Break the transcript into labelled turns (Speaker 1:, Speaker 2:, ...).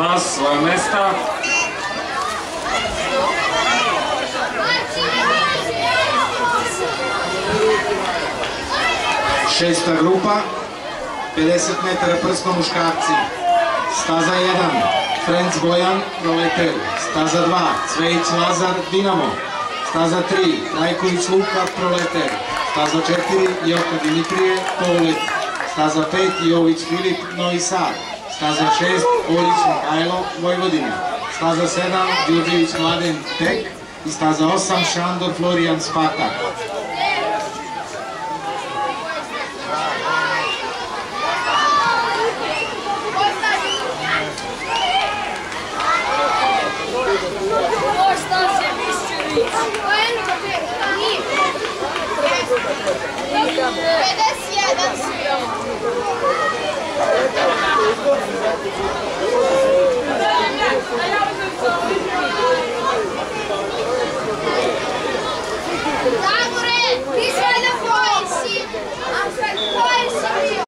Speaker 1: na svoje mesta.
Speaker 2: Šesta grupa, 50 metara prsno muškarci. Staza 1, Frenc Bojan, Proleter. Staza 2, Cvejić Lazar, Dinamo. Staza 3, Rajković Luka, Proleter. Staza 4, Joko Dimitrije, Povlet. Staza 5, Jović Filip, Novi Sad. Staza 6, Ulić Mihajlo, Vojvodina. Staza 7, Djurđević Mladen Tek i staza 8, Šandor Florijan Spatak. Yes. Thank you.